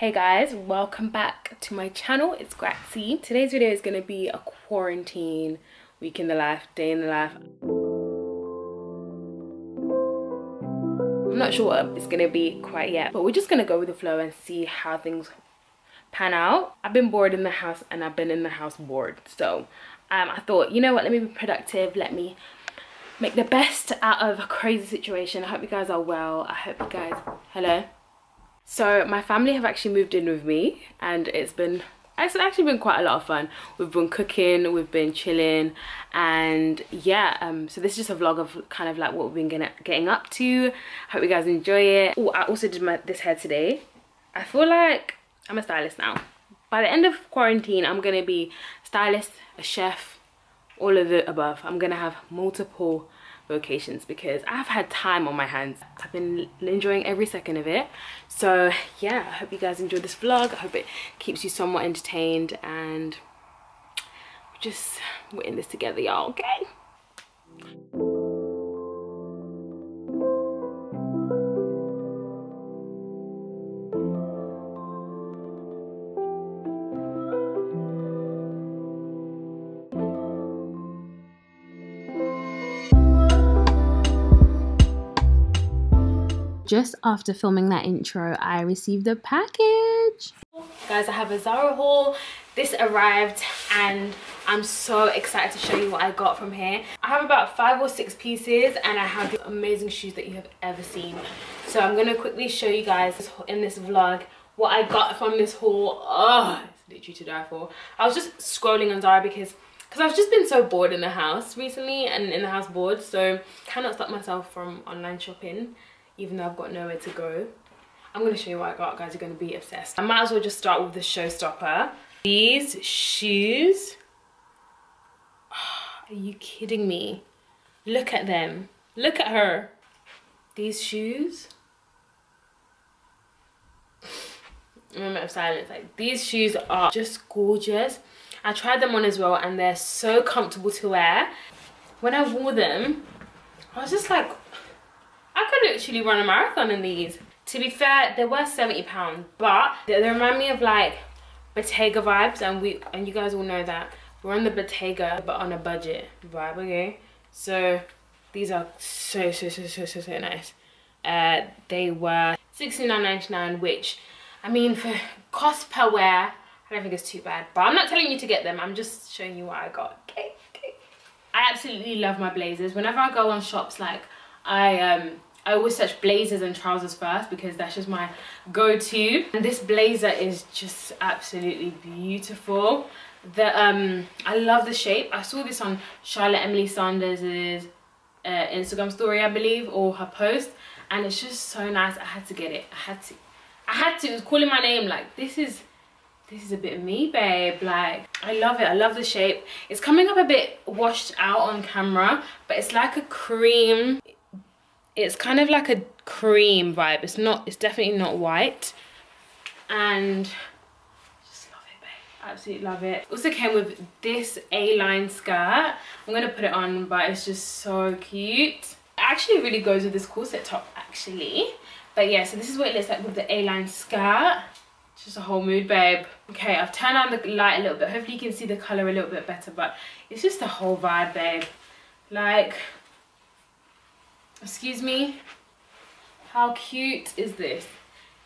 Hey guys, welcome back to my channel. It's Gratsi. Today's video is going to be a quarantine week in the life, day in the life. I'm not sure what it's going to be quite yet, but we're just going to go with the flow and see how things pan out. I've been bored in the house and I've been in the house bored. So um, I thought, you know what, let me be productive. Let me make the best out of a crazy situation. I hope you guys are well. I hope you guys, hello? So my family have actually moved in with me and it's been it's actually been quite a lot of fun. We've been cooking, we've been chilling and yeah, um, so this is just a vlog of kind of like what we've been getting, getting up to. Hope you guys enjoy it. Oh, I also did my this hair today. I feel like I'm a stylist now. By the end of quarantine, I'm gonna be stylist, a chef, all of the above. I'm gonna have multiple vocations because I've had time on my hands. I've been enjoying every second of it. So yeah, I hope you guys enjoyed this vlog. I hope it keeps you somewhat entertained and just, we're in this together y'all, okay? Just after filming that intro, I received a package. Guys, I have a Zara haul. This arrived and I'm so excited to show you what I got from here. I have about five or six pieces and I have the amazing shoes that you have ever seen. So I'm gonna quickly show you guys in this vlog what I got from this haul. Oh, it's literally to die for. I was just scrolling on Zara because because I've just been so bored in the house recently and in the house bored so cannot stop myself from online shopping even though I've got nowhere to go. I'm going to show you what I got, guys. You're going to be obsessed. I might as well just start with the showstopper. These shoes. Are you kidding me? Look at them. Look at her. These shoes. Moment of silence. Like these shoes are just gorgeous. I tried them on as well and they're so comfortable to wear. When I wore them, I was just like, literally run a marathon in these. To be fair, they were 70 pounds, but they, they remind me of like Bottega vibes and we and you guys all know that we're on the Bottega but on a budget vibe, okay? So these are so, so, so, so, so, so nice. Uh, they were 69.99, which, I mean, for cost per wear, I don't think it's too bad. But I'm not telling you to get them. I'm just showing you what I got. Okay, okay. I absolutely love my blazers. Whenever I go on shops, like, I um I always search blazers and trousers first because that's just my go-to. And this blazer is just absolutely beautiful. The um, I love the shape. I saw this on Charlotte Emily Sanders's uh, Instagram story, I believe, or her post, and it's just so nice. I had to get it. I had to. I had to. It was calling my name. Like this is, this is a bit of me, babe. Like I love it. I love the shape. It's coming up a bit washed out on camera, but it's like a cream it's kind of like a cream vibe. It's not it's definitely not white. And just love it babe. Absolutely love it. Also came with this a-line skirt. I'm gonna put it on but it's just so cute. It actually really goes with this corset top actually. But yeah so this is what it looks like with the a-line skirt. Just a whole mood babe. Okay i've turned on the light a little bit. Hopefully you can see the color a little bit better but it's just a whole vibe babe. Like excuse me? How cute is this?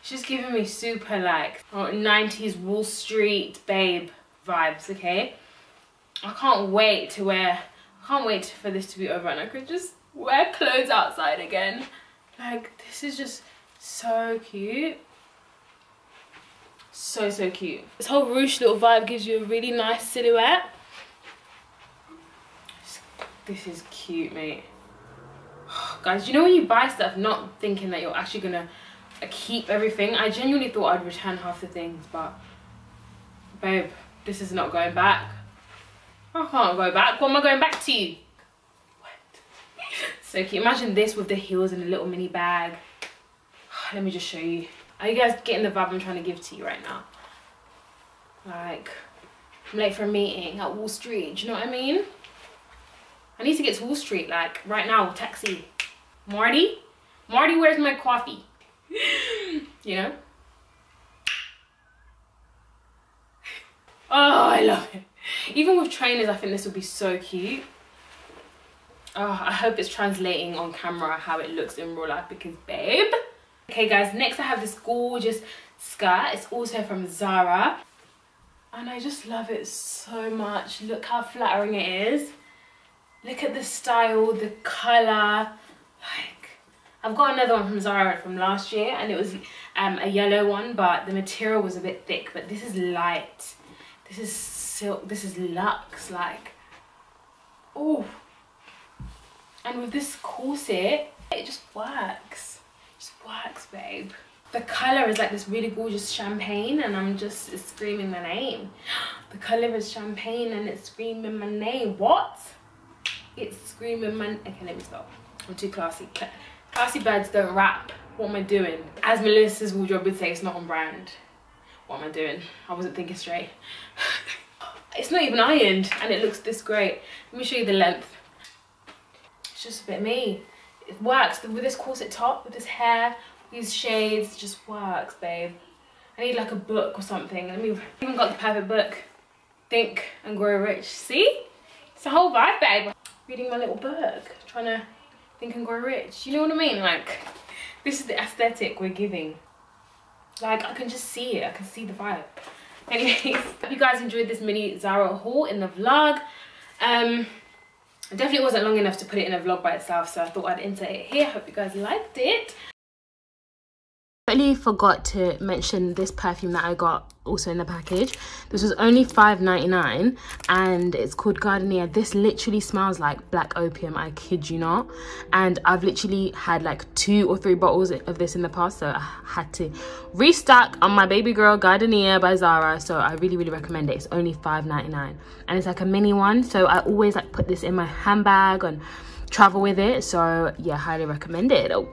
She's giving me super like 90s wall street babe vibes okay? I can't wait to wear i can't wait for this to be over and i could just wear clothes outside again. Like this is just so cute. So so cute. This whole ruche little vibe gives you a really nice silhouette. This is cute mate guys you know when you buy stuff not thinking that you're actually gonna uh, keep everything? I genuinely thought i'd return half the things but babe this is not going back. I can't go back. What am i going back to what? So cute imagine this with the heels and a little mini bag? Let me just show you. Are you guys getting the vibe i'm trying to give to you right now? Like i'm late for a meeting at wall street do you know what i mean I need to get to Wall Street, like, right now, taxi. Marty? Marty, where's my coffee? you know? Oh, I love it. Even with trainers, I think this would be so cute. Oh, I hope it's translating on camera how it looks in real life because babe. Okay guys, next I have this gorgeous skirt. It's also from Zara. And I just love it so much. Look how flattering it is. Look at the style, the colour. Like, I've got another one from Zara from last year and it was um, a yellow one, but the material was a bit thick. But this is light. This is silk. This is luxe. Like, oh. And with this corset, it just works. Just works, babe. The colour is like this really gorgeous champagne and I'm just screaming my name. The colour is champagne and it's screaming my name. What? It's screaming my... Okay, let me stop. I'm too classy. Classy birds don't rap. What am I doing? As Melissa's wardrobe would say, it's not on brand. What am I doing? I wasn't thinking straight. it's not even ironed and it looks this great. Let me show you the length It's just a bit me. It works with this corset top, with this hair, these shades, just works, babe. I need like a book or something. Let me, even got the perfect book. Think and Grow Rich. See? It's a whole vibe, babe. Reading my little book, trying to think and grow rich. You know what I mean? Like, this is the aesthetic we're giving. Like, I can just see it. I can see the vibe. Anyways, hope you guys enjoyed this mini Zara haul in the vlog. Um, it definitely wasn't long enough to put it in a vlog by itself, so I thought I'd insert it here. Hope you guys liked it. I really forgot to mention this perfume that I got also in the package. This was only five ninety nine, and it's called Gardenia. This literally smells like black opium, I kid you not. And I've literally had like two or three bottles of this in the past, so I had to restock on my baby girl Gardenia by Zara. So I really, really recommend it. It's only five ninety nine, and it's like a mini one. So I always like put this in my handbag and travel with it. So yeah, highly recommend it. Oh,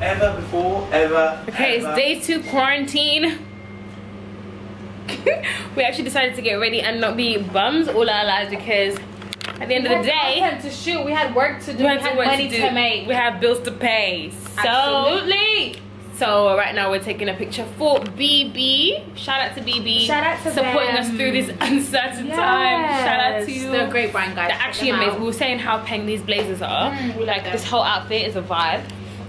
ever before, ever. Okay, ever. it's day two quarantine. we actually decided to get ready and not be bums all our lives because at the end we of the day, had to shoot. We had work to do. we had, had work money to, to, do. make. We have bills to pay. So, Absolutely. so right now we're taking a picture for BB. Shout out to BB. Shout out to supporting them. us through this uncertain time. Shout out to you. They're a great brand, guys. They're actually Check them amazing. We were saying how peng these blazers are. Mm, like like this whole outfit is a vibe.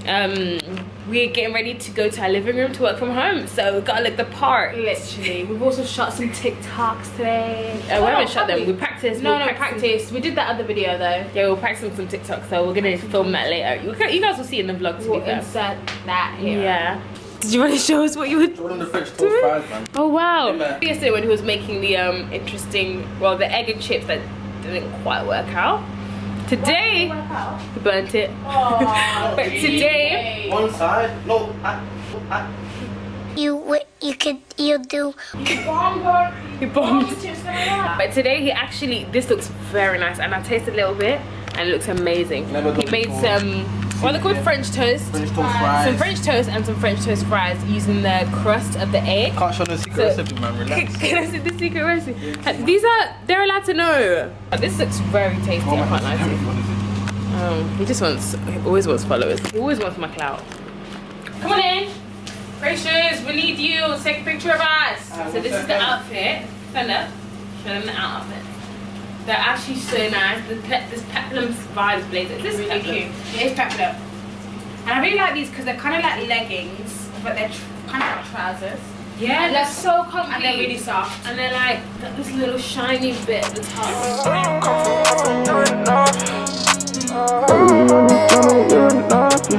Um, we're getting ready to go to our living room to work from home, so we gotta look the part. Literally. We've also shot some TikToks today. Uh, we haven't shot them. We practiced. No, we no, were practice. We did that other video though. Yeah, we're practicing some TikTok, so we're gonna film that later. You, can, you guys will see it in the vlog. To We'll be fair. insert that here. Yeah. Did you want to show us what you would? Jordan the French toast fries. Oh wow! Yeah. Yesterday when he was making the um interesting, well, the egg and chips that didn't quite work out. Today he burnt it. Aw, But today- One side, no, I, I, You you could you do He bombed. But today he actually, this looks very nice, and I tasted a little bit, and it looks amazing. Never He made before. some, what are called? French toast. French toast fries. Some French toast and some French toast fries using the crust of the egg. Can't show no secret So- recipe, man. Relax. Can I see the secret recipe? Uh, These are, they're allowed to know. This looks very tasty, Oh I can't lie to you. What is it? Um, he just wants, he always wants followers. He always wants my clout. Come on in. Gracious, we need you. Take a picture of us. Ah, so this is the outfit. Stand up. Show them the outfit. They're actually so nice. The pe this peplum vibes blazer. This is really peplum. cute. It is peplum. And I really like these because they're kind of like leggings, but they're kind of like trousers. Yeah, And they're they're- so comfy. And they're really soft. And they're like this little shiny bit at the top. You're enough, yeah. You're enough.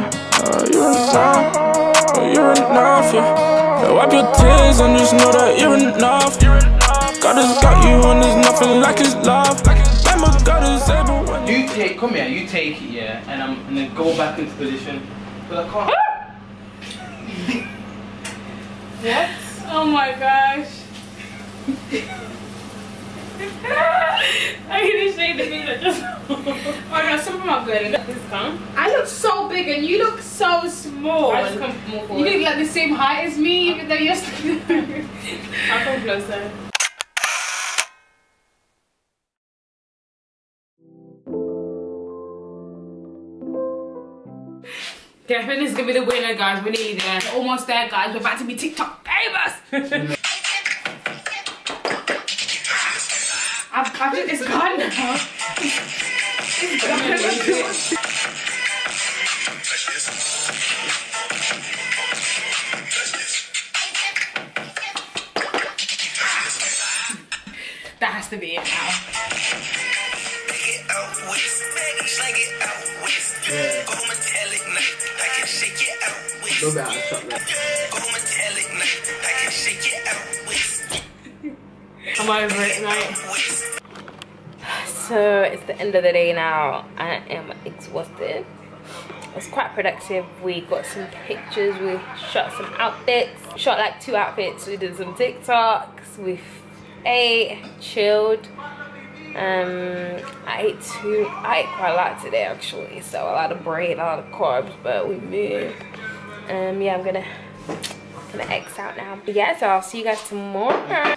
You're enough, yeah. Wipe your tears and just know that you're enough. God has got you and there's nothing like his love. Remember, God is able when You take, come here, you take it, yeah, and I'm, and then go back into position. But I can't. What? Oh my gosh. I'm gonna show you the video just. Oh no, some of them are good. This come. I look so big and you look so small. I just come more You look like the same height as me, even though you're still. I'll come closer. I think this is gonna be the winner, guys. We're nearly there. We're almost there, guys. We're about to be TikTok famous. I've, just, it's gone now. It's gone. That has to be it now. Shake it out west. I'm over it, mate. West. So it's the end of the day now. I am exhausted. It was quite productive. We got some pictures. We shot some outfits. Shot like two outfits. We did some TikToks. We ate, chilled. Um, I ate two. I ate quite a lot today actually. So a lot of bread, a lot of carbs, but we moved. Um, yeah, I'm gonna gonna X out now. But yeah, so I'll see you guys tomorrow.